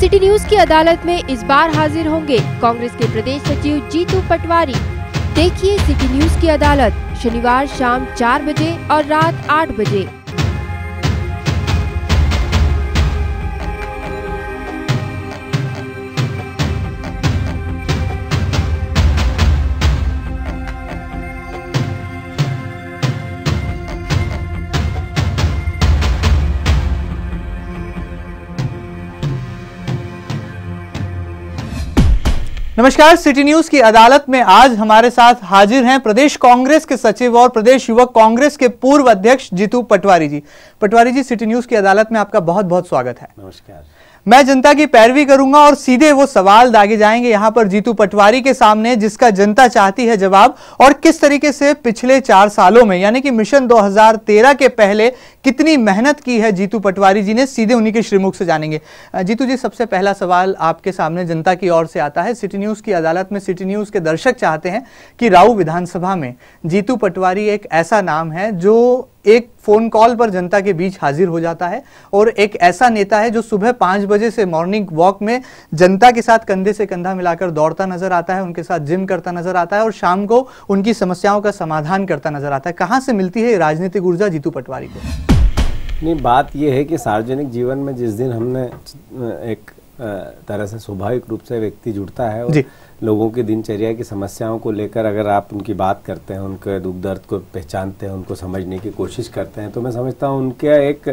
City news की अदालत में इस बार हाजिर होंगे कांग्रेस के प्रदेश सचिव जीतू पटवारी। देखिए सिटी न्यूज़ की अदालत, शनिवार शाम चार बजे और रात आठ बजे। नमस्कार सिटी न्यूज़ की अदालत में आज हमारे साथ हाजिर हैं प्रदेश कांग्रेस के सचिव और प्रदेश युवक कांग्रेस के पूर्व अध्यक्ष जीतू पटवारी जी। पटवारी जी सिटी न्यूज़ की अदालत में आपका बहुत बहुत स्वागत है। नमस्कार। मैं जनता की पैरवी करूँगा और सीधे वो सवाल दागे जाएँगे यहाँ पर जीतू पटवारी के सामने, जिसका जनता चाहती है जवाब और किस तरीके से पिछले चार सालों में, यानी कि मिशन 2013 के पहले कितनी मेहनत की है जीतू पटवारी जी ने, सीधे उन्हीं के श्रीमुख से जानेंगे। जीतू जी, सबसे पहला सवाल आपके सामने जनता की ओर से आता है। सिटी न्यूज़ की अदालत में सिटी न्यूज़ के दर्शक चाहते हैं कि राऊ विधानसभा में जीतू पटवारी एक ऐसा नाम है जो एक फ़ोन कॉल पर जनता के बीच हाजिर हो जाता है और एक ऐसा नेता है जो सुबह पाँच बजे से मॉर्निंग वॉक में जनता के साथ कंधे से कंधा मिलाकर दौड़ता नज़र आता है उनके साथ जिम करता नज़र आता है और शाम को उनकी समस्याओं का समाधान करता नज़र आता है कहाँ से मिलती है राजनीतिक ऊर्जा जीतू पटवारी को नहीं बात यह है कि सार्वजनिक जीवन में जिस दिन हमने एक तरह से स्वाभाविक रूप से व्यक्ति जुड़ता है और जी। लोगों की दिनचर्या की समस्याओं को लेकर अगर आप उनकी बात करते हैं उनके दुख दर्द को पहचानते हैं उनको समझने की कोशिश करते हैं तो मैं समझता हूँ उनके एक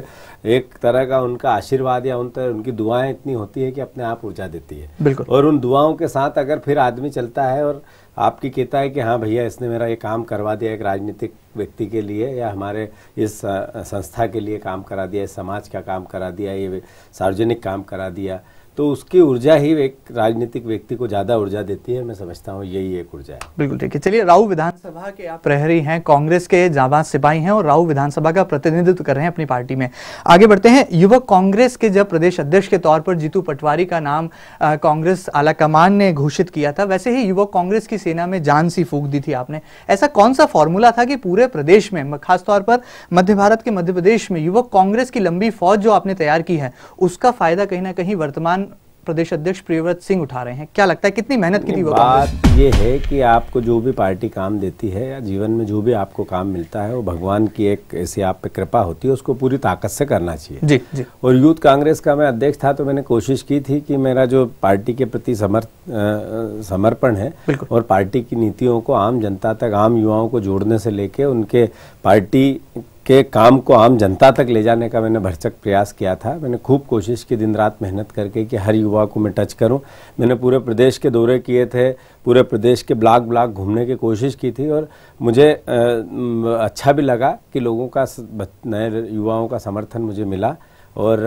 एक तरह का उनका आशीर्वाद या उन तरह उनकी दुआएँ इतनी होती है कि अपने आप ऊर्जा देती है। बिल्कुल। और उन दुआओं के साथ अगर फिर आदमी चलता है और आपकी कहता है कि हाँ भैया इसने मेरा ये काम करवा दिया एक राजनीतिक व्यक्ति के लिए या हमारे इस संस्था के लिए काम करा दिया इस समाज का काम करा दिया ये सार्वजनिक काम करा दिया तो उसकी ऊर्जा ही एक राजनीतिक व्यक्ति को ज़्यादा ऊर्जा देती है, मैं समझता हूँ, यही एक ऊर्जा है। बिल्कुल ठीक है चलिए, राऊ विधानसभा के आप प्रहरी हैं, कांग्रेस के जाबाज सिपाही हैं और राऊ विधानसभा का प्रतिनिधित्व कर रहे हैं अपनी पार्टी में। आगे बढ़ते हैं, युवक कांग्रेस के जब प्रदेश अध्यक्ष के तौर पर जीतू पटवारी का नाम कांग्रेस आलाकमान ने घोषित किया था, वैसे ही युवक कांग्रेस की सेना में जान सी फूक दी थी आपने। ऐसा कौन सा फॉर्मूला था कि पूरे प्रदेश में, खासतौर पर मध्य भारत के मध्य प्रदेश में युवक कांग्रेस की लंबी फौज जो आपने तैयार की है, उसका फ़ायदा कहीं ना कहीं वर्तमान प्रदेश अध्यक्ष प्रियव्रत सिंह उठा रहे हैं। क्या लगता है कितनी मेहनत की थी कांग्रेस? बात ये है कि आपको जो भी पार्टी काम देती है या जीवन में जो भी आपको काम मिलता है वो भगवान की एक ऐसी आप पे कृपा होती है उसको पूरी ताकत से करना चाहिए। जी जी। और यूथ कांग्रेस का मैं अध्यक्ष था तो मैंने कोशिश की थी कि मेरा जो पार्टी के प्रति समर समर्पण है और पार्टी की नीतियों को आम जनता तक आम युवाओं को जोड़ने से लेके उनके पार्टी के काम को आम जनता तक ले जाने का मैंने भरचक प्रयास किया था। मैंने खूब कोशिश की दिन रात मेहनत करके कि हर युवा को मैं टच करूँ। मैंने पूरे प्रदेश के दौरे किए थे, पूरे प्रदेश के ब्लॉक ब्लॉक घूमने की कोशिश की थी और मुझे अच्छा भी लगा कि लोगों का नए युवाओं का समर्थन मुझे मिला और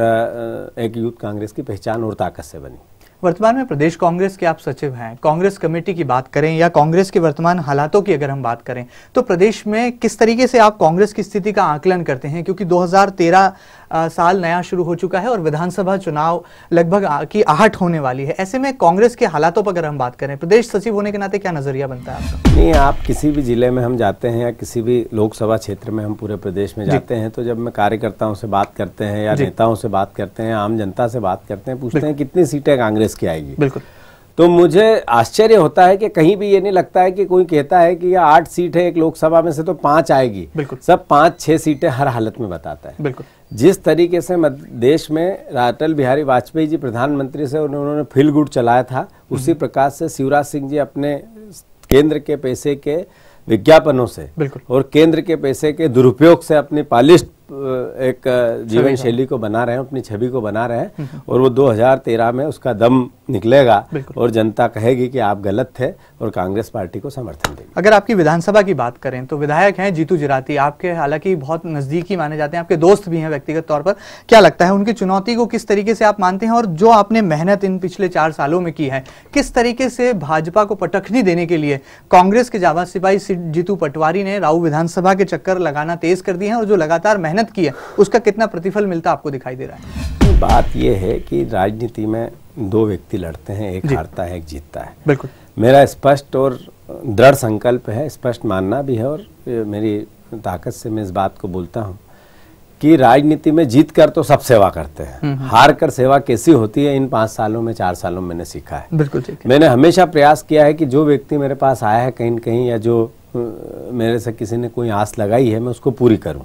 एक यूथ कांग्रेस की पहचान और ताकत से बनी। वर्तमान में प्रदेश कांग्रेस के आप सचिव हैं, कांग्रेस कमेटी की बात करें या कांग्रेस के वर्तमान हालातों की अगर हम बात करें तो प्रदेश में किस तरीके से आप कांग्रेस की स्थिति का आकलन करते हैं? क्योंकि 2013 अ, साल नया शुरू हो चुका है और विधानसभा चुनाव लगभग की आहट होने वाली है। ऐसे में कांग्रेस के हालातों पर अगर हम बात करें प्रदेश सचिव होने के नाते क्या नज़रिया बनता है आपका? नहीं आप किसी भी ज़िले में हम जाते हैं या किसी भी लोकसभा क्षेत्र में हम पूरे प्रदेश में जाते हैं तो जब मैं कार्यकर्ताओं से बात करते हैं या नेताओं से बात करते हैं आम जनता से बात करते हैं पूछते हैं कितनी सीटें कांग्रेस की आएगी। बिल्कुल। तो मुझे आश्चर्य होता है कि कहीं भी ये नहीं लगता है कि कोई कहता है कि यह आठ सीट है एक लोकसभा में से तो पाँच आएगी। बिल्कुल। सब पाँच छह सीटें हर हालत में बताता है। बिल्कुल। जिस तरीके से मध्य देश में अटल बिहारी वाजपेयी जी प्रधानमंत्री से उन्होंने फील गुड चलाया था उसी प्रकार से शिवराज सिंह जी अपने केंद्र के पैसे के विज्ञापनों से और केंद्र के पैसे के दुरुपयोग से अपनी पालिश एक जीवन शैली को बना रहे हैं अपनी छवि को बना रहे हैं और वो 2013 में उसका दम निकलेगा और जनता कहेगी कि आप गलत थे और कांग्रेस पार्टी को समर्थन देगी। अगर आपकी विधानसभा की बात करें तो विधायक हैं जीतू जिराती। आपके हालाँकि बहुत नजदीकी माने जाते हैं आपके दोस्त भी हैं व्यक्तिगत तौर पर। क्या लगता है उनकी चुनौती को किस तरीके से आप मानते हैं और जो आपने मेहनत इन पिछले चार सालों में की है किस तरीके से भाजपा को पटखनी देने के लिए कांग्रेस के जाबाज सिपाही जीतू पटवारी ने राऊ विधानसभा के चक्कर लगाना तेज कर दिए हैं और जो लगातार मेहनत की है उसका कितना प्रतिफल मिलता आपको दिखाई दे रहा है? बात यह है कि राजनीति में दो व्यक्ति लड़ते हैं एक हारता है एक जीतता है। बिल्कुल। मेरा स्पष्ट और दृढ़ संकल्प है स्पष्ट मानना भी है और मेरी ताकत से मैं इस बात को बोलता हूँ कि राजनीति में जीत कर तो सब सेवा करते हैं। हार कर सेवा कैसी होती है इन पाँच सालों में चार सालों में मैंने सीखा है। बिल्कुल ठीक मैंने हमेशा प्रयास किया है कि जो व्यक्ति मेरे पास आया है कहीं न कहीं या जो मेरे से किसी ने कोई आस लगाई है मैं उसको पूरी करूँ।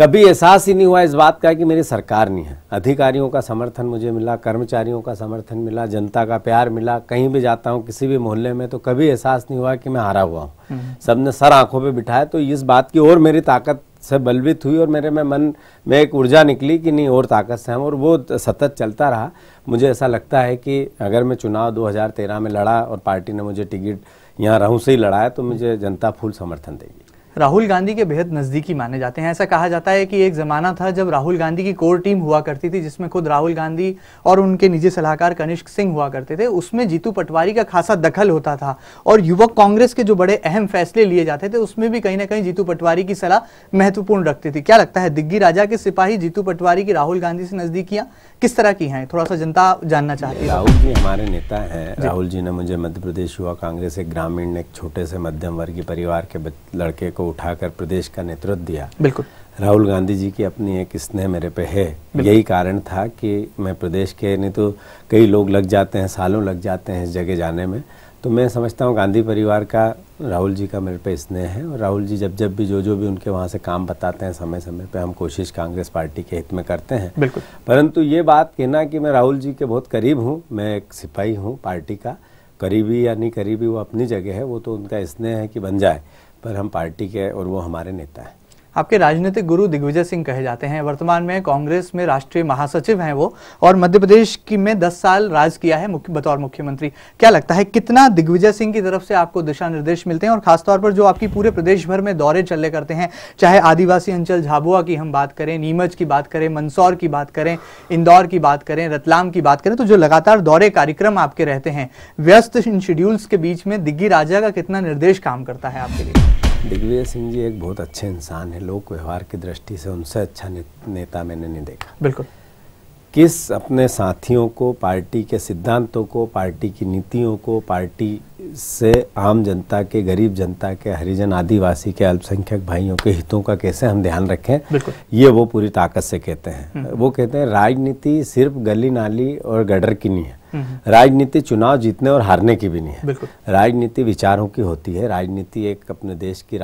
कभी एहसास ही नहीं हुआ इस बात का कि मेरी सरकार नहीं है। अधिकारियों का समर्थन मुझे मिला कर्मचारियों का समर्थन मिला जनता का प्यार मिला। कहीं भी जाता हूँ किसी भी मोहल्ले में तो कभी एहसास नहीं हुआ कि मैं हारा हुआ हूँ। सबने सर आँखों पे बिठाया तो इस बात की और मेरी ताकत से बलवित हुई और मेरे में मन में एक ऊर्जा निकली कि नहीं और ताकत से हम और वो सतत चलता रहा। मुझे ऐसा लगता है कि अगर मैं चुनाव 2013 में लड़ा और पार्टी ने मुझे टिकट यहाँ रहूँ से ही लड़ाया तो मुझे जनता फुल समर्थन देगी। राहुल गांधी के बेहद नजदीकी माने जाते हैं। ऐसा कहा जाता है कि एक जमाना था जब राहुल गांधी की कोर टीम हुआ करती थी, जिसमें खुद राहुल गांधी और उनके निजी सलाहकार कनिष्क सिंह हुआ करते थे। उसमें जीतू पटवारी का खासा दखल होता था और युवक कांग्रेस के जो बड़े अहम फैसले लिए जाते थे, उसमें भी कहीं ना कहीं जीतू पटवारी की सलाह महत्वपूर्ण रखती थी। क्या लगता है दिग्गी राजा के सिपाही जीतू पटवारी की राहुल गांधी से नजदीकियाँ? किस तरह की हैं? थोड़ा सा जनता जानना चाहती है। राहुल जी हमारे नेता हैं। राहुल जी ने मुझे मध्य प्रदेश युवा कांग्रेस एक ग्रामीण एक छोटे से मध्यम वर्गीय परिवार के लड़के को उठाकर प्रदेश का नेतृत्व दिया। बिल्कुल। राहुल गांधी जी की अपनी एक स्नेह मेरे पे है। यही कारण था कि मैं प्रदेश के नहीं तो कई लोग लग जाते हैं सालों लग जाते हैं इस जगह जाने में। तो मैं समझता हूँ गांधी परिवार का राहुल जी का मेरे पे स्नेह है और राहुल जी जब जब भी जो जो भी उनके वहाँ से काम बताते हैं समय समय पे हम कोशिश कांग्रेस पार्टी के हित में करते हैं। बिल्कुल। परंतु ये बात कहना कि मैं राहुल जी के बहुत करीब हूँ मैं एक सिपाही हूँ पार्टी का करीबी या नहीं करीबी वो अपनी जगह है वो तो उनका स्नेह है कि बन जाए पर हम पार्टी के और वो हमारे नेता हैं। आपके राजनीतिक गुरु दिग्विजय सिंह कहे जाते हैं। वर्तमान में कांग्रेस में राष्ट्रीय महासचिव हैं वो और मध्य प्रदेश की में 10 साल राज किया है मुख्य बतौर मुख्यमंत्री। क्या लगता है कितना दिग्विजय सिंह की तरफ़ से आपको दिशा निर्देश मिलते हैं? और खासतौर पर जो आपकी पूरे प्रदेश भर में दौरे चले करते हैं, चाहे आदिवासी अंचल झाबुआ की हम बात करें, नीमच की बात करें, मंदसौर की बात करें, इंदौर की बात करें, रतलाम की बात करें तो जो लगातार दौरे कार्यक्रम आपके रहते हैं, व्यस्त इन शेड्यूल्स के बीच में दिग्गी राजा का कितना निर्देश काम करता है आपके लिए? दिग्विजय सिंह जी एक बहुत अच्छे इंसान है। लोक व्यवहार की दृष्टि से उनसे अच्छा ने, नेता मैंने नहीं देखा। बिल्कुल। किस अपने साथियों को पार्टी के सिद्धांतों को पार्टी की नीतियों को पार्टी से आम जनता के गरीब जनता के हरिजन आदिवासी के अल्पसंख्यक भाइयों के हितों का कैसे हम ध्यान रखें ये वो पूरी ताकत से कहते हैं। वो कहते हैं राजनीति सिर्फ़ गली नाली और गडर की नहीं है। राजनीति चुनाव जीतने और हारने की भी नहीं है। राजनीति विचारों की होती है। राजनीति एक अपने देश की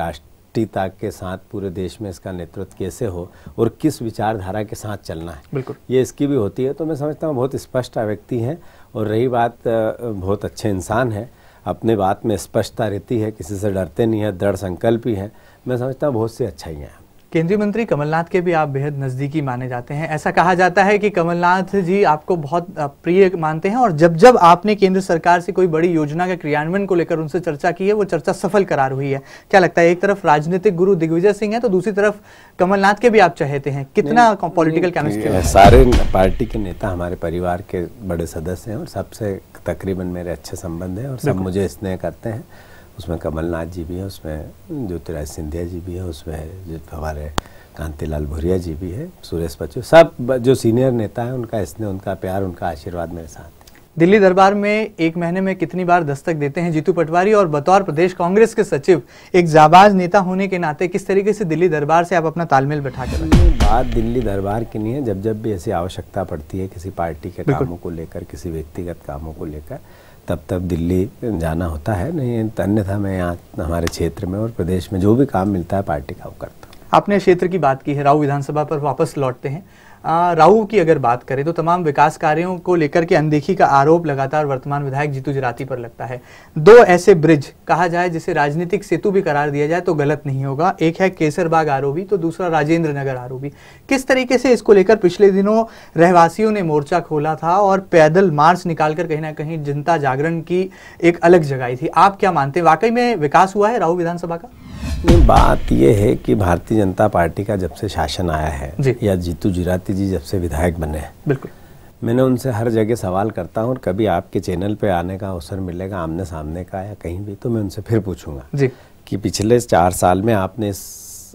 राष्ट्रीयता के साथ पूरे देश में इसका नेतृत्व कैसे हो और किस विचारधारा के साथ चलना है। बिल्कुल। ये इसकी भी होती है तो मैं समझता हूँ बहुत स्पष्ट व्यक्ति हैं और रही बात बहुत अच्छे इंसान हैं। अपने बात में स्पष्टता रहती है किसी से डरते नहीं है दृढ़ संकल्प ही। है मैं समझता हूँ बहुत सी अच्छाइयाँ हैं। केंद्रीय मंत्री कमलनाथ के भी आप बेहद नजदीकी माने जाते हैं। ऐसा कहा जाता है कि कमलनाथ जी आपको बहुत प्रिय मानते हैं और जब जब आपने केंद्र सरकार से कोई बड़ी योजना के क्रियान्वयन को लेकर उनसे चर्चा की है वो चर्चा सफल करार हुई है। क्या लगता है एक तरफ़ राजनीतिक गुरु दिग्विजय सिंह है तो दूसरी तरफ़ कमलनाथ के भी आप चाहते हैं? कितना पॉलिटिकल केमिस्ट्री सारे पार्टी के नेता हमारे परिवार के बड़े सदस्य हैं और सबसे तकरीबन मेरे अच्छे संबंध हैं और सब मुझे स्नेह करते हैं। उसमें कमलनाथ जी भी हैं उसमें ज्योतिराज सिंधिया जी भी हैं उसमें हमारे कांतिलाल भुरिया जी भी है सुरेश बच्चू सब जो सीनियर नेता हैं उनका स्नेह उनका प्यार उनका आशीर्वाद मेरे साथ दिल्ली दरबार में एक महीने में कितनी बार दस्तक देते हैं जीतू पटवारी और बतौर प्रदेश कांग्रेस के सचिव एक जाबाज नेता होने के नाते किस तरीके से दिल्ली दरबार से आप अपना तालमेल बैठा कर बात दिल्ली दरबार की नहीं है जब जब भी ऐसी आवश्यकता पड़ती है किसी पार्टी के कामों को लेकर किसी व्यक्तिगत कामों को लेकर तब तब दिल्ली जाना होता है। नहीं, अन्यथा मैं यहाँ, हमारे क्षेत्र में और प्रदेश में जो भी काम मिलता है, पार्टी का वो करता हूँ। आपने क्षेत्र की बात की है, राव विधानसभा पर वापस लौटते हैं। राऊ की अगर बात करें तो तमाम विकास कार्यों को लेकर के अनदेखी का आरोप लगातार वर्तमान विधायक जीतू जराती पर लगता है। दो ऐसे ब्रिज कहा जाए जिसे राजनीतिक सेतु भी करार दिया जाए तो गलत नहीं होगा। एक है केसरबाग आरोपी तो दूसरा राजेंद्र नगर आरोपी किस तरीके से इसको लेकर पिछले दिनों रहवासियों ने मोर्चा खोला था और पैदल मार्च निकालकर कहीं ना कहीं जनता जागरण की एक अलग जगाई थी? आप क्या मानते हैं? वाकई में विकास हुआ है राऊ विधानसभा का? बात यह है कि भारतीय जनता पार्टी का जब से शासन आया है या जीतू जिराती जी जब से विधायक बने हैं। बिल्कुल। मैंने उनसे हर जगह सवाल करता हूँ और कभी आपके चैनल पे आने का अवसर मिलेगा आमने सामने का या कहीं भी तो मैं उनसे फिर पूछूँगा जी। कि पिछले चार साल में आपने इस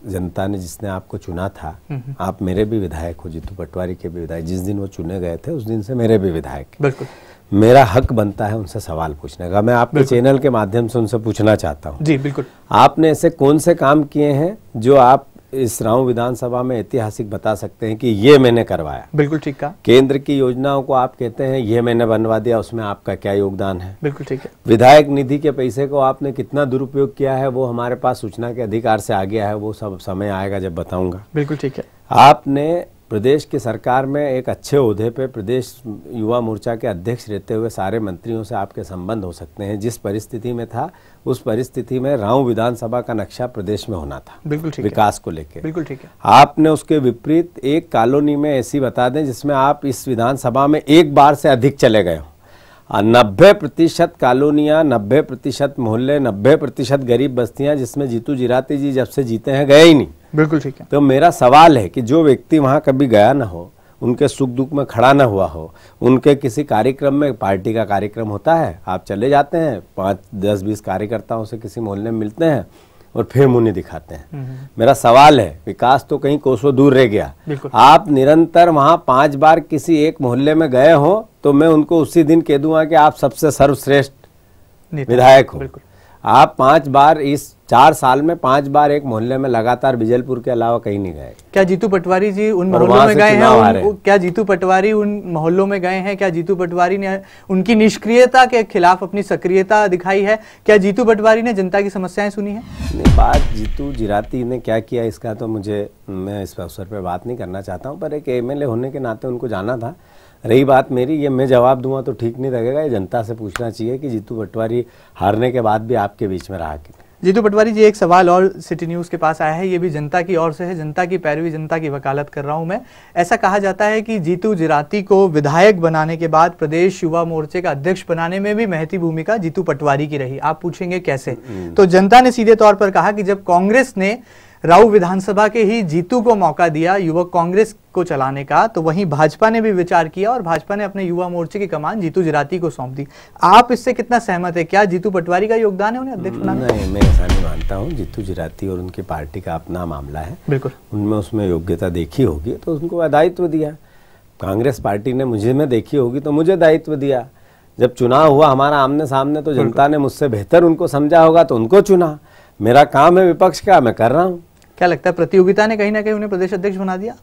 जनता ने जिसने आपको चुना था आप मेरे भी विधायक हो जीतू पटवारी के भी विधायक जिस दिन वो चुने गए थे उस दिन से मेरे भी विधायक बिल्कुल। मेरा हक बनता है उनसे सवाल पूछने का। मैं आपके चैनल के माध्यम से उनसे पूछना चाहता हूँ। जी बिल्कुल। आपने ऐसे कौन से काम किए हैं जो आप इस राव विधानसभा में ऐतिहासिक बता सकते हैं कि ये मैंने करवाया। बिल्कुल ठीक कहा। केंद्र की योजनाओं को आप कहते हैं ये मैंने बनवा दिया उसमें आपका क्या योगदान है? बिल्कुल ठीक है। विधायक निधि के पैसे को आपने कितना दुरुपयोग किया है वो हमारे पास सूचना के अधिकार से आ गया है वो सब समय आएगा जब बताऊँगा। बिल्कुल ठीक है। आपने प्रदेश की सरकार में एक अच्छे उहदे पे प्रदेश युवा मोर्चा के अध्यक्ष रहते हुए सारे मंत्रियों से आपके संबंध हो सकते हैं। जिस परिस्थिति में था उस परिस्थिति में राव विधानसभा का नक्शा प्रदेश में होना था। बिल्कुल ठीक विकास को लेकर बिल्कुल ठीक है। आपने उसके विपरीत एक कॉलोनी में ऐसी बता दें जिसमें आप इस विधानसभा में एक बार से अधिक चले गए हो। नब्बे प्रतिशत कॉलोनियाँ नब्बे प्रतिशत मोहल्ले नब्बे प्रतिशत गरीब बस्तियाँ जिसमें जीतू जिराती जी जब से जीते हैं गए ही नहीं। बिल्कुल ठीक है। तो मेरा सवाल है कि जो व्यक्ति वहाँ कभी गया ना हो उनके सुख दुख में खड़ा ना हुआ हो उनके किसी कार्यक्रम में पार्टी का कार्यक्रम होता है आप चले जाते हैं पाँच दस बीस कार्यकर्ताओं से किसी मोहल्ले में मिलते हैं और फिर मुनि दिखाते हैं। मेरा सवाल है विकास तो कहीं कोसों दूर रह गया। आप निरंतर वहाँ पाँच बार किसी एक मोहल्ले में गए हो तो मैं उनको उसी दिन कह दूँगा कि आप सबसे सर्वश्रेष्ठ विधायक हो। आप पाँच बार इस चार साल में पाँच बार एक मोहल्ले में लगातार बिजलपुर के अलावा कहीं नहीं गए। क्या जीतू पटवारी जी उन मोहल्लों में गए हैं? उन- क्या जीतू पटवारी उन मोहल्लों में गए हैं? क्या जीतू पटवारी ने उनकी निष्क्रियता के खिलाफ अपनी सक्रियता दिखाई है? क्या जीतू पटवारी ने जनता की समस्याएँ सुनी है? नहीं बात जीतू जिराती ने क्या किया इसका तो मुझे मैं इस अवसर पर बात नहीं करना चाहता हूँ पर एक एमएलए होने के नाते उनको जाना था। रही बात मेरी ये मैं जवाब दूँगा तो ठीक नहीं लगेगा ये जनता से पूछना चाहिए कि जीतू पटवारी हारने के बाद भी आपके बीच में रहा कि जीतू पटवारी जी एक सवाल और सिटी न्यूज़ के पास आया है। ये भी जनता की ओर से है। जनता की पैरवी जनता की वकालत कर रहा हूँ मैं। ऐसा कहा जाता है कि जीतू जिराती को विधायक बनाने के बाद प्रदेश युवा मोर्चे का अध्यक्ष बनाने में भी महती भूमिका जीतू पटवारी की रही। आप पूछेंगे कैसे? तो जनता ने सीधे तौर पर कहा कि जब कांग्रेस ने राउ विधानसभा के ही जीतू को मौका दिया युवक कांग्रेस को चलाने का तो वहीं भाजपा ने भी विचार किया और भाजपा ने अपने युवा मोर्चे की कमान जीतू जिराती को सौंप दी। आप इससे कितना सहमत है? क्या जीतू पटवारी का योगदान है उन्हें अध्यक्ष बनाने नहीं मैं ऐसा नहीं मानता हूँ। जीतू जिराती और उनकी पार्टी का अपना मामला है। बिल्कुल। उनमें उसमें योग्यता देखी होगी तो उनको दायित्व दिया। कांग्रेस पार्टी ने मुझे में देखी होगी तो मुझे दायित्व दिया। जब चुनाव हुआ हमारा आमने सामने तो जनता ने मुझसे बेहतर उनको समझा होगा तो उनको चुना। मेरा काम है विपक्ष का मैं कर रहा हूँ। क्या लगता है प्रतियोगिता ने कहीं ना कहीं उन्हें प्रदेश अध्यक्ष बना दिया?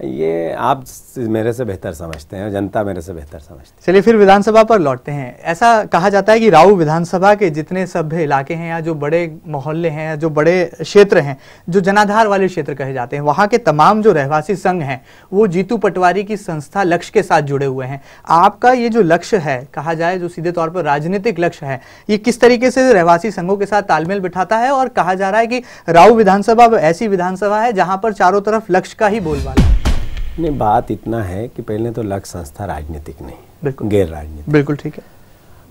ये आप मेरे से बेहतर समझते हैं, जनता मेरे से बेहतर समझती है। चलिए फिर विधानसभा पर लौटते हैं। ऐसा कहा जाता है कि राऊ विधानसभा के जितने सभ्य इलाके हैं या जो बड़े मोहल्ले हैं या जो बड़े क्षेत्र हैं, जो जनाधार वाले क्षेत्र कहे जाते हैं, वहाँ के तमाम जो रहवासी संघ हैं, वो जीतू पटवारी की संस्था लक्ष्य के साथ जुड़े हुए हैं। आपका ये जो लक्ष्य है, कहा जाए जो सीधे तौर पर राजनीतिक लक्ष्य है, ये किस तरीके से रहवासी संघों के साथ तालमेल बिठाता है? और कहा जा रहा है कि राऊ विधानसभा ऐसी विधानसभा है जहाँ पर चारों तरफ़ लक्ष्य का ही बोलबाला है। नहीं बात इतना है कि पहले तो लक्ष्य संस्था राजनीतिक नहीं बिल्कुल। गैर राजनीतिक। बिल्कुल ठीक है।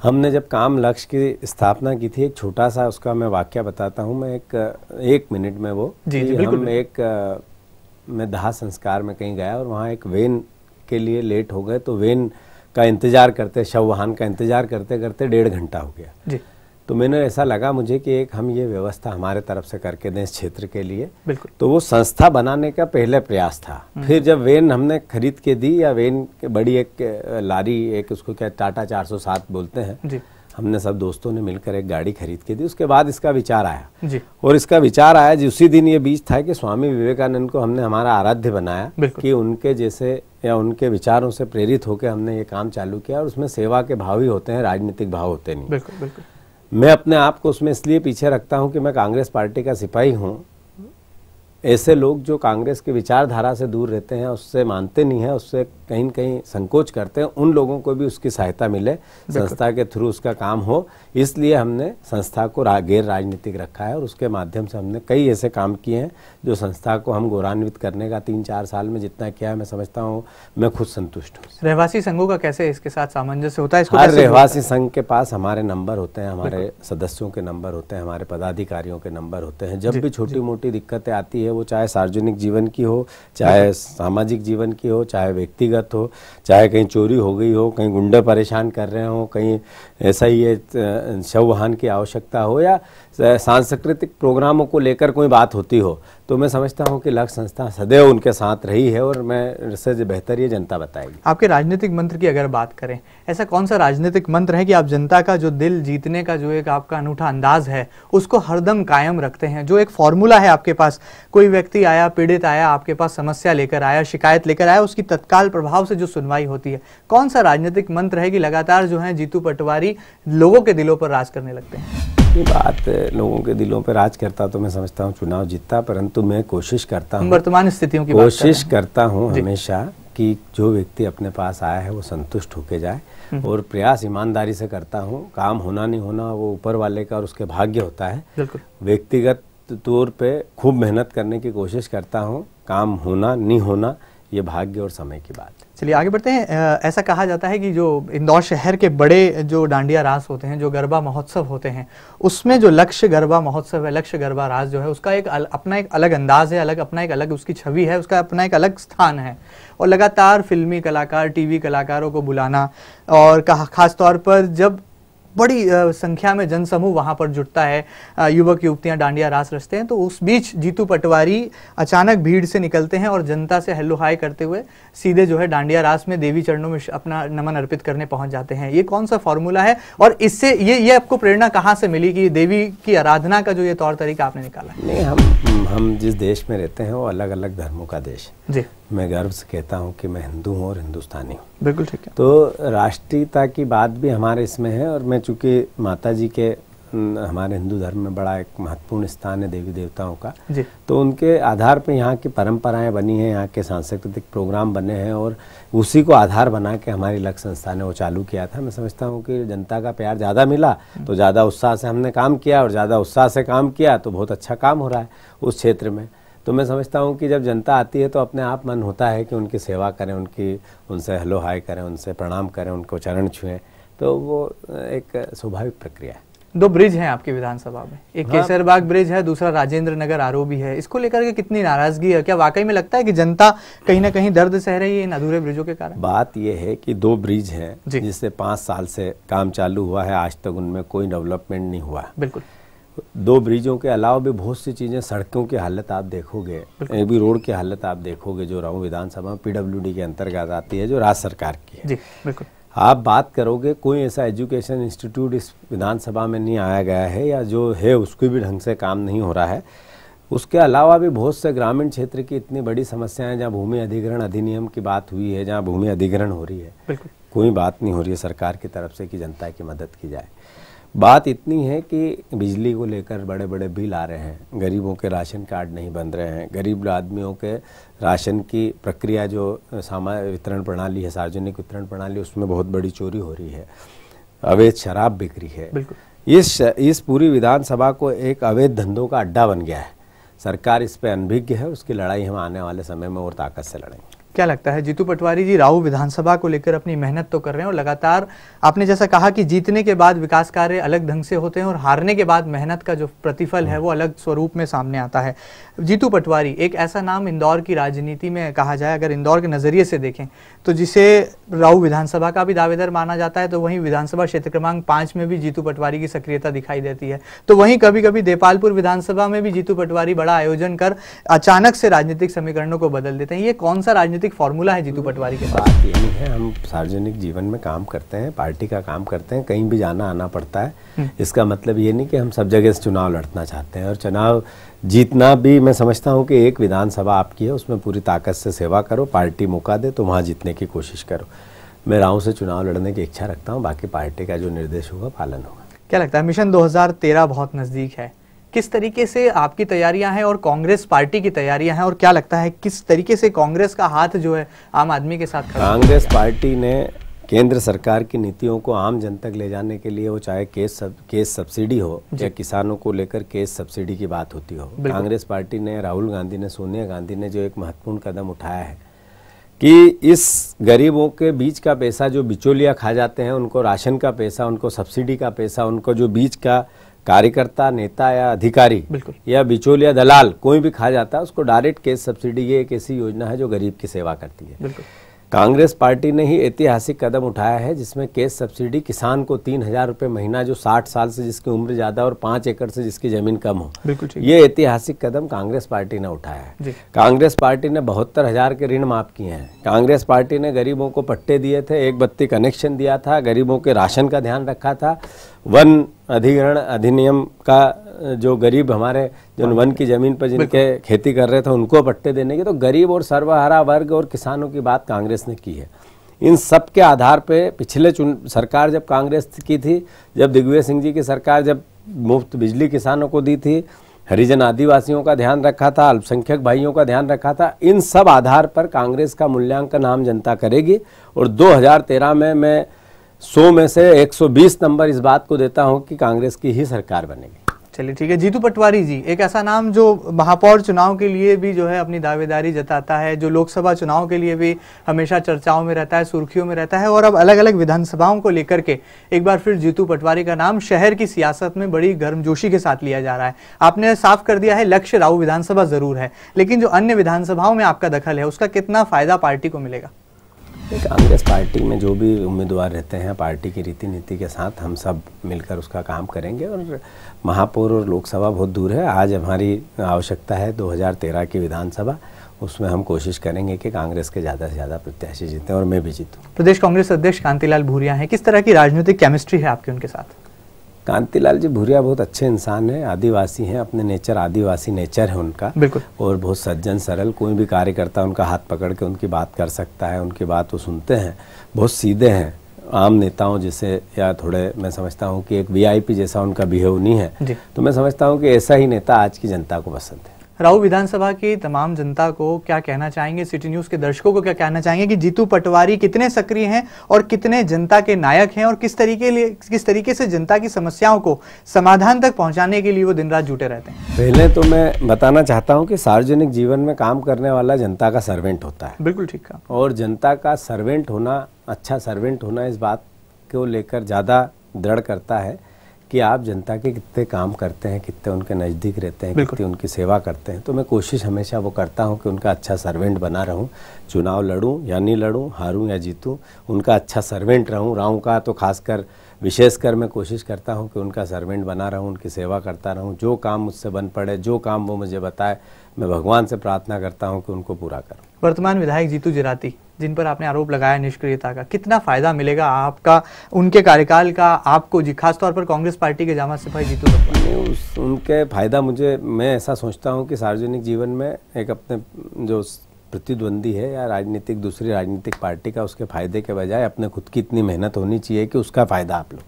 हमने जब काम लक्ष्य की स्थापना की थी एक छोटा सा उसका मैं वाक्य बताता हूँ मैं एक एक मिनट में वो जी, जी, बिल्कुल, हम एक मैं दाह संस्कार में कहीं गया और वहाँ एक वेन के लिए लेट हो गए तो वेन का इंतज़ार करते शव वाहन का इंतज़ार करते करते डेढ़ घंटा हो गया। जी। तो मैंने ऐसा लगा मुझे कि एक हम ये व्यवस्था हमारे तरफ़ से करके दें इस क्षेत्र के लिए। बिल्कुल। तो वो संस्था बनाने का पहले प्रयास था। फिर जब वेन हमने खरीद के दी या वेन के बड़ी एक लारी एक उसको क्या टाटा 407 बोलते हैं। जी। हमने सब दोस्तों ने मिलकर एक गाड़ी खरीद के दी। उसके बाद इसका विचार आया। जी। और इसका विचार आया जी उसी दिन ये बीच था कि स्वामी विवेकानंद को हमने हमारा आराध्य बनाया। कि उनके जैसे या उनके विचारों से प्रेरित होकर हमने ये काम चालू किया और उसमें सेवा के भाव ही होते हैं राजनीतिक भाव होते नहीं। बिल्कुल बिल्कुल। मैं अपने आप को उसमें इसलिए पीछे रखता हूँ कि मैं कांग्रेस पार्टी का सिपाही हूँ ऐसे लोग जो कांग्रेस की विचारधारा से दूर रहते हैं उससे मानते नहीं है उससे कहीं न कहीं संकोच करते हैं उन लोगों को भी उसकी सहायता मिले संस्था के थ्रू उसका काम हो। इसलिए हमने संस्था को रा, गैर राजनीतिक रखा है और उसके माध्यम से हमने कई ऐसे काम किए हैं जो संस्था को हम गौरवान्वित करने का तीन चार साल में जितना किया है मैं समझता हूँ मैं खुद संतुष्ट हूँ। रहवासी संघों का कैसे इसके साथ सामंजस्य होता है? इसको हर रहवासी संघ के पास हमारे नंबर होते हैं हमारे सदस्यों के नंबर होते हैं हमारे पदाधिकारियों के नंबर होते हैं। जब भी छोटी मोटी दिक्कतें आती है वो चाहे सार्वजनिक जीवन की हो, चाहे सामाजिक जीवन की हो, चाहे व्यक्तिगत हो, चाहे कहीं चोरी हो गई हो, कहीं गुंडे परेशान कर रहे हो, कहीं ऐसा ही शव वाहन की आवश्यकता हो या सांस्कृतिक प्रोग्रामों को लेकर कोई बात होती हो तो मैं समझता हूँ कि लक्ष्य संस्था सदैव उनके साथ रही है और मैं इससे बेहतर ये जनता बताएगी। आपके राजनीतिक मंत्र की अगर बात करें, ऐसा कौन सा राजनीतिक मंत्र है कि आप जनता का जो दिल जीतने का जो एक आपका अनूठा अंदाज है, उसको हरदम कायम रखते हैं? जो एक फॉर्मूला है आपके पास, कोई व्यक्ति आया, पीड़ित आया, आपके पास समस्या लेकर आया, शिकायत लेकर आया, उसकी तत्काल प्रभाव से जो सुनवाई होती है, कौन सा राजनीतिक मंत्र है कि लगातार जो है जीतू पटवारी लोगों के दिलों पर राज करने लगते हैं? ये बात लोगों के दिलों पर राज करता तो मैं समझता हूँ चुनाव जीतता परंतु मैं कोशिश करता हूँ वर्तमान स्थितियों की कोशिश करता हूँ हमेशा कि जो व्यक्ति अपने पास आया है वो संतुष्ट होके जाए हम्म। और प्रयास ईमानदारी से करता हूँ काम होना नहीं होना वो ऊपर वाले का और उसके भाग्य होता है। व्यक्तिगत तौर पे खूब मेहनत करने की कोशिश करता हूँ काम होना नहीं होना ये भाग्य और समय की बात है। चलिए आगे बढ़ते हैं। ऐसा कहा जाता है कि जो इंदौर शहर के बड़े जो डांडिया रास होते हैं जो गरबा महोत्सव होते हैं उसमें जो लक्ष्य गरबा महोत्सव है लक्ष्य गरबा रास जो है उसका एक अल, अपना एक अलग अंदाज है अलग अपना एक अलग उसकी छवि है उसका अपना एक अलग स्थान है। और लगातार फिल्मी कलाकार टीवी कलाकारों को बुलाना और खास तौर पर जब बड़ी संख्या में जनसमूह वहाँ पर जुटता है। युवक युवतियाँ डांडिया रास रचते हैं तो उस बीच जीतू पटवारी अचानक भीड़ से निकलते हैं और जनता से हेलो हाई करते हुए सीधे जो है डांडिया रास में देवी चरणों में अपना नमन अर्पित करने पहुँच जाते हैं। ये कौन सा फॉर्मूला है? और इससे ये ये आपको प्रेरणा कहाँ से मिली कि देवी की आराधना का जो ये तौर तरीका आपने निकाला? नहीं हम हम जिस देश में रहते हैं वो अलग अलग धर्मों का देश जी। मैं गर्व से कहता हूँ कि मैं हिंदू हूँ और हिंदुस्तानी हूँ। बिल्कुल ठीक है। तो राष्ट्रीयता की बात भी हमारे इसमें है और मैं चूँकि माता जी के हमारे हिंदू धर्म में बड़ा एक महत्वपूर्ण स्थान है देवी देवताओं का जी। तो उनके आधार पर यहाँ की परंपराएँ बनी हैं यहाँ के सांस्कृतिक प्रोग्राम बने हैं और उसी को आधार बना के हमारी लक्ष्य संस्था ने वो चालू किया था। मैं समझता हूँ कि जनता का प्यार ज़्यादा मिला तो ज़्यादा उत्साह से हमने काम किया और ज़्यादा उत्साह से काम किया तो बहुत अच्छा काम हो रहा है उस क्षेत्र में। तो मैं समझता हूँ कि जब जनता आती है तो अपने आप मन होता है कि उनकी सेवा करें उनकी उनसे हेलो हाय करें उनसे प्रणाम करें उनको चरण छुएँ। तो वो एक स्वाभाविक प्रक्रिया है। दो ब्रिज हैं आपकी विधानसभा में। एक हाँ। केसरबाग ब्रिज है दूसरा राजेंद्र नगर आरो भी है। इसको लेकर के कितनी नाराज़गी है? क्या वाकई में लगता है कि जनता कहीं ना कहीं दर्द सह रही है इन अधूरे ब्रिजों के कारण? बात यह है कि दो ब्रिज हैं जिससे पाँच साल से काम चालू हुआ है आज तक उनमें कोई डेवलपमेंट नहीं हुआ। बिल्कुल। दो ब्रिजों के अलावा भी बहुत सी चीज़ें सड़कों की हालत आप देखोगे एक भी रोड की हालत आप देखोगे जो राहू विधानसभा पीडब्ल्यूडी के अंतर्गत आती है जो राज्य सरकार की है। जी बिल्कुल। आप बात करोगे कोई ऐसा एजुकेशन इंस्टीट्यूट इस विधानसभा में नहीं आया गया है या जो है उसको भी ढंग से काम नहीं हो रहा है उसके अलावा भी बहुत से ग्रामीण क्षेत्र की इतनी बड़ी समस्याएँ जहाँ भूमि अधिग्रहण अधिनियम की बात हुई है जहाँ भूमि अधिग्रहण हो रही है। कोई बात नहीं हो रही है सरकार की तरफ़ से कि जनता की मदद की जाए। बात इतनी है कि बिजली को लेकर बड़े बड़े बिल आ रहे हैं। गरीबों के राशन कार्ड नहीं बन रहे हैं। गरीब आदमियों के राशन की प्रक्रिया जो सामा वितरण प्रणाली है सार्वजनिक वितरण प्रणाली उसमें बहुत बड़ी चोरी हो रही है। अवैध शराब बिक रही है। इस इस पूरी विधानसभा को एक अवैध धंधों का अड्डा बन गया है। सरकार इस पर अनभिज्ञ है उसकी लड़ाई हम आने वाले समय में और ताकत से लड़ेंगे। क्या लगता है? जीतू पटवारी जी राहु विधानसभा को लेकर अपनी मेहनत तो कर रहे हैं और लगातार आपने जैसा कहा कि जीतने के बाद विकास कार्य अलग ढंग से होते हैं और हारने के बाद मेहनत का जो प्रतिफल है वो अलग स्वरूप में सामने आता है। जीतू पटवारी, एक ऐसा नाम इंदौर की राजनीति में कहा जाए, अगर इंदौर के नज़रिए से देखें तो जिसे राहु विधानसभा का भी दावेदार माना जाता है तो वहीं विधानसभा क्षेत्र क्रमांक पाँच में भी जीतू पटवारी की सक्रियता दिखाई देती है। तो वहीं कभी कभी देपालपुर विधानसभा में भी जीतू पटवारी बड़ा आयोजन कर अचानक से राजनीतिक समीकरणों को बदल देते हैं। ये कौन सा राजनीतिक राजनीतिक फॉर्मूला है जीतू पटवारी के बात ये नहीं है हम सार्वजनिक जीवन में काम करते हैं पार्टी का काम करते हैं कहीं भी जाना आना पड़ता है। हम्म। इसका मतलब ये नहीं कि हम सब जगह से चुनाव लड़ना चाहते हैं और चुनाव जीतना भी मैं समझता हूँ कि एक विधानसभा आपकी है उसमें पूरी ताकत से सेवा करो पार्टी मौका दे तो वहाँ जीतने की कोशिश करो। मैं राहू से चुनाव लड़ने की इच्छा रखता हूँ बाकी पार्टी का जो निर्देश होगा पालन होगा। क्या लगता है मिशन 2013 बहुत नज़दीक है। किस तरीके से आपकी तैयारियाँ हैं और कांग्रेस पार्टी की तैयारियाँ हैं और क्या लगता है किस तरीके से कांग्रेस का हाथ जो है आम आदमी के साथ कांग्रेस पार्टी ने केंद्र सरकार की नीतियों को आम जन तक ले जाने के लिए वो चाहे केस सब केस सब्सिडी हो या किसानों को लेकर केस सब्सिडी की बात होती हो। कांग्रेस पार्टी ने राहुल गांधी ने सोनिया गांधी ने जो एक महत्वपूर्ण कदम उठाया है कि इस गरीबों के बीच का पैसा जो बिचौलिया खा जाते हैं उनको राशन का पैसा उनको सब्सिडी का पैसा उनको जो बीच का कार्यकर्ता नेता या अधिकारी या बिचौलिया दलाल कोई भी खा जाता है उसको डायरेक्ट केस सब्सिडी ये एक ऐसी योजना है जो गरीब की सेवा करती है। कांग्रेस पार्टी ने ही ऐतिहासिक कदम उठाया है जिसमें केस सब्सिडी किसान को तीन हज़ार रुपये महीना जो साठ साल से जिसकी उम्र ज़्यादा और पाँच एकड़ से जिसकी ज़मीन कम हो। बिल्कुल ये ऐतिहासिक कदम कांग्रेस पार्टी ने उठाया है। कांग्रेस पार्टी ने बहत्तर हज़ार के ऋण माफ़ किए हैं। कांग्रेस पार्टी ने गरीबों को पट्टे दिए थे एक बत्ती कनेक्शन दिया था गरीबों के राशन का ध्यान रखा था वन अधिग्रहण अधिनियम का जो गरीब हमारे जो वन की ज़मीन पर जिनके खेती कर रहे थे उनको पट्टे देने की तो गरीब और सर्वहारा वर्ग और किसानों की बात कांग्रेस ने की है। इन सब के आधार पे पिछले चुन सरकार जब कांग्रेस की थी जब दिग्विजय सिंह जी की सरकार जब मुफ़्त बिजली किसानों को दी थी हरिजन आदिवासियों का ध्यान रखा था अल्पसंख्यक भाइयों का ध्यान रखा था इन सब आधार पर कांग्रेस का मूल्यांकन आम जनता करेगी। और 2013 में मैं 100 में से 120 नंबर इस बात को देता हूँ कि कांग्रेस की ही सरकार बनेगी। चलिए ठीक है, जीतू पटवारी जी, एक ऐसा नाम जो महापौर चुनाव के लिए भी जो है अपनी दावेदारी जताता है, जो लोकसभा चुनाव के लिए भी हमेशा चर्चाओं में रहता है, सुर्खियों में रहता है और अब अलग अलग विधानसभाओं को लेकर के एक बार फिर जीतू पटवारी का नाम शहर की सियासत में बड़ी गर्मजोशी के साथ लिया जा रहा है। आपने साफ़ कर दिया है, लक्ष्य राहु विधानसभा ज़रूर है, लेकिन जो अन्य विधानसभाओं में आपका दखल है, उसका कितना फ़ायदा पार्टी को मिलेगा? कांग्रेस पार्टी में जो भी उम्मीदवार रहते हैं, पार्टी की रीति नीति के साथ हम सब मिलकर उसका काम करेंगे और महापौर और लोकसभा बहुत दूर है। आज हमारी आवश्यकता है 2013 की विधानसभा। उसमें हम कोशिश करेंगे कि कांग्रेस के ज़्यादा से ज़्यादा प्रत्याशी जीतें और मैं भी जीतूँ। प्रदेश कांग्रेस अध्यक्ष कांतिलाल भूरिया हैं। किस तरह की राजनीतिक केमिस्ट्री है आपकी उनके साथ? कांतिलाल जी भूरिया बहुत अच्छे इंसान हैं आदिवासी हैं अपने नेचर आदिवासी नेचर है उनका। बिल्कुल। और बहुत सज्जन सरल कोई भी कार्यकर्ता उनका हाथ पकड़ के उनकी बात कर सकता है उनकी बात वो सुनते हैं बहुत सीधे हैं। आम नेताओं जैसे या थोड़े मैं समझता हूँ कि एक वीआईपी जैसा उनका बिहेव नहीं है। तो मैं समझता हूँ कि ऐसा ही नेता आज की जनता को पसंद है। राहु विधानसभा की तमाम जनता को क्या कहना चाहेंगे? सिटी न्यूज़ के दर्शकों को क्या कहना चाहेंगे कि जीतू पटवारी कितने सक्रिय हैं और कितने जनता के नायक हैं और किस तरीके लिए किस तरीके से जनता की समस्याओं को समाधान तक पहुँचाने के लिए वो दिन रात जुटे रहते हैं? पहले तो मैं बताना चाहता हूँ कि सार्वजनिक जीवन में काम करने वाला जनता का सर्वेंट होता है। बिल्कुल ठीक है और जनता का सर्वेंट होना अच्छा सर्वेंट होना इस बात को लेकर ज़्यादा दृढ़ करता है कि आप जनता के कितने काम करते हैं कितने उनके नज़दीक रहते हैं कितनी उनकी सेवा करते हैं। तो मैं कोशिश हमेशा वो करता हूँ कि उनका अच्छा सर्वेंट बना रहूँ। चुनाव लड़ूँ या नहीं लड़ूँ हारूँ या जीतूँ उनका अच्छा सर्वेंट रहूँ। राहूँ का तो खासकर विशेषकर मैं कोशिश करता हूँ कि उनका सर्वेंट बना रहूँ उनकी सेवा करता रहूँ। जो काम मुझसे बन पड़े जो काम वो मुझे बताए मैं भगवान से प्रार्थना करता हूँ कि उनको पूरा करूँ। वर्तमान विधायक जीतू जिराती। जिन पर आपने आरोप लगाया निष्क्रियता का कितना फ़ायदा मिलेगा आपका उनके कार्यकाल का आपको जी खासतौर पर कांग्रेस पार्टी के जामा सिपाही जीतू उस उनके फ़ायदा मुझे मैं ऐसा सोचता हूँ कि सार्वजनिक जीवन में एक अपने जो प्रतिद्वंदी है या राजनीतिक दूसरी राजनीतिक पार्टी का उसके फ़ायदे के बजाय अपने खुद की इतनी मेहनत होनी चाहिए कि उसका फ़ायदा आप लोग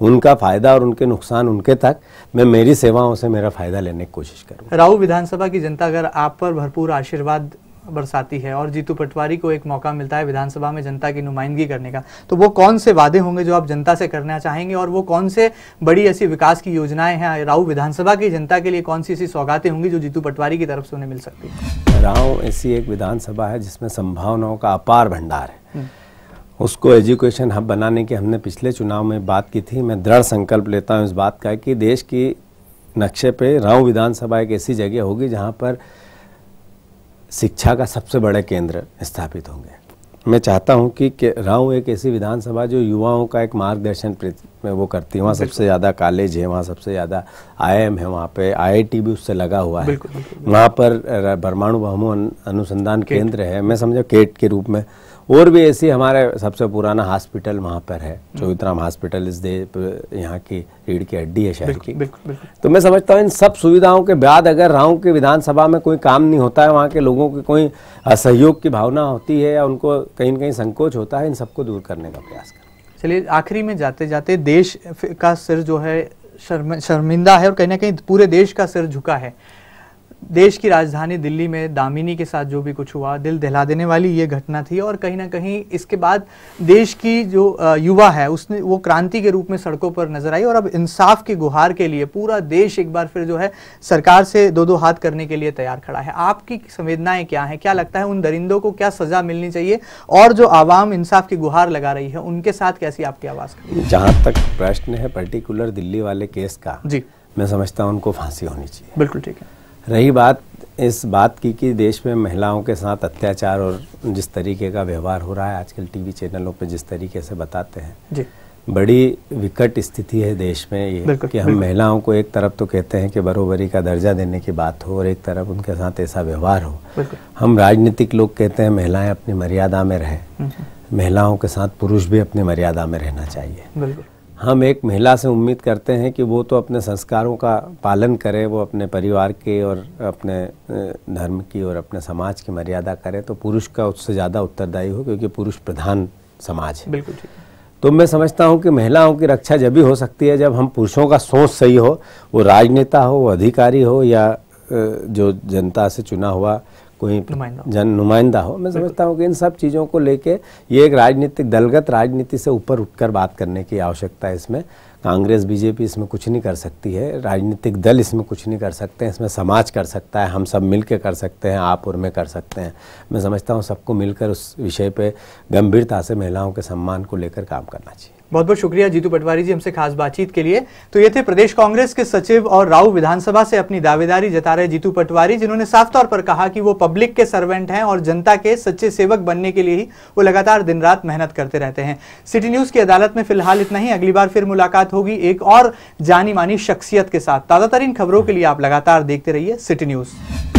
उनका फ़ायदा और उनके नुकसान उनके तक मैं मेरी सेवाओं से मेरा फ़ायदा लेने की कोशिश करूँ राहु विधानसभा की जनता अगर आप पर भरपूर आशीर्वाद बरसाती है और जीतू पटवारी को एक मौका मिलता है विधानसभा में जनता की नुमाइंदगी करने का। तो वो कौन से वादे होंगे जो आप जनता से करना चाहेंगे और वो कौन से बड़ी ऐसी विकास की योजनाएँ हैं? राहु विधानसभा की जनता के लिए कौन सी ऐसी सौगातें होंगी जो जीतू पटवारी की तरफ़ से उन्हें मिल सकती है? राहु ऐसी एक विधानसभा है जिसमें संभावनाओं का अपार भंडार है। हम्म। उसको एजुकेशन हब बनाने की हमने पिछले चुनाव में बात की थी। मैं दृढ़ संकल्प लेता हूँ इस बात का कि देश की नक्शे पे राव विधानसभा एक ऐसी जगह होगी जहाँ पर शिक्षा का सबसे बड़े केंद्र स्थापित होंगे। मैं चाहता हूँ कि राव एक ऐसी विधानसभा जो युवाओं का एक मार्गदर्शन में वो करती है। वहाँ सबसे ज़्यादा कॉलेज है वहाँ सबसे ज़्यादा आईएम है वहाँ पे आईआईटी भी उससे लगा हुआ है। वहाँ पर परमाणु बहुमु अनुसंधान केंद्र है। मैं समझा केट के रूप में और भी ऐसी हमारे सबसे पुराना हॉस्पिटल वहाँ पर है चौधराम हॉस्पिटल इस दे यहाँ की रीढ़ की हड्डी है शहर की। तो मैं समझता हूँ इन सब सुविधाओं के बाद अगर राहू के विधानसभा में कोई काम नहीं होता है वहाँ के लोगों की कोई असहयोग की भावना होती है या उनको कहीं ना कहीं संकोच होता है इन सबको दूर करने का प्रयास करें। चलिए आखिरी में जाते जाते देश का सिर जो है शर्म शर्मिंदा है और कहीं ना कहीं पूरे देश का सिर झुका है। देश की राजधानी दिल्ली में दामिनी के साथ जो भी कुछ हुआ दिल दहला देने वाली ये घटना थी और कहीं ना कहीं इसके बाद देश की जो युवा है उसने वो क्रांति के रूप में सड़कों पर नज़र आई और अब इंसाफ की गुहार के लिए पूरा देश एक बार फिर जो है सरकार से दो दो हाथ करने के लिए तैयार खड़ा है। आपकी संवेदनाएँ क्या है? क्या लगता है उन दरिंदों को क्या सजा मिलनी चाहिए और जो आवाम इंसाफ की गुहार लगा रही है उनके साथ कैसी आपकी आवाज़ जहाँ तक प्रश्न है पर्टिकुलर दिल्ली वाले केस का जी। मैं समझता हूँ उनको फांसी होनी चाहिए। बिल्कुल ठीक है। रही बात इस बात की कि देश में महिलाओं के साथ अत्याचार और जिस तरीके का व्यवहार हो रहा है आजकल टीवी चैनलों पर जिस तरीके से बताते हैं जी। बड़ी विकट स्थिति है देश में ये कि हम महिलाओं को एक तरफ़ तो कहते हैं कि बरोबरी का दर्जा देने की बात हो और एक तरफ़ उनके साथ ऐसा व्यवहार हो। हम राजनीतिक लोग कहते हैं महिलाएँ अपनी मर्यादा में रहें हम्म, महिलाओं के साथ पुरुष भी अपनी मर्यादा में रहना चाहिए। बिल्कुल। हम एक महिला से उम्मीद करते हैं कि वो तो अपने संस्कारों का पालन करे वो अपने परिवार के और अपने धर्म की और अपने समाज की मर्यादा करे तो पुरुष का उससे ज़्यादा उत्तरदायी हो क्योंकि पुरुष प्रधान समाज है। बिल्कुल ठीक तो मैं समझता हूँ कि महिलाओं की रक्षा जब भी हो सकती है जब हम पुरुषों का सोच सही हो वो राजनेता हो वो अधिकारी हो या जो जनता से चुना हुआ कोई जन नुमाइंदा हो। मैं समझता हूँ कि इन सब चीज़ों को लेके ये एक राजनीतिक दलगत राजनीति से ऊपर उठकर बात करने की आवश्यकता है इसमें। कांग्रेस बीजेपी इसमें कुछ नहीं कर सकती है। राजनीतिक दल इसमें कुछ नहीं कर सकते हैं। इसमें समाज कर सकता है। हम सब मिलकर कर सकते हैं। आप और मैं कर सकते हैं। मैं समझता हूँ सबको मिलकर उस विषय पे गंभीरता से महिलाओं के सम्मान को लेकर काम करना चाहिए। बहुत बहुत शुक्रिया जीतू पटवारी जी हमसे खास बातचीत के लिए। तो ये थे प्रदेश कांग्रेस के सचिव और राव विधानसभा से अपनी दावेदारी जता रहे जीतू पटवारी, जिन्होंने साफ़ तौर पर कहा कि वो पब्लिक के सर्वेंट हैं और जनता के सच्चे सेवक बनने के लिए ही वो लगातार दिन रात मेहनत करते रहते हैं। सिटी न्यूज़ की अदालत में फ़िलहाल इतना ही। अगली बार फिर मुलाकात होगी एक और जानी मानी शख्सियत के साथ। ताज़ा तरीन खबरों के लिए आप लगातार देखते रहिए सिटी न्यूज़।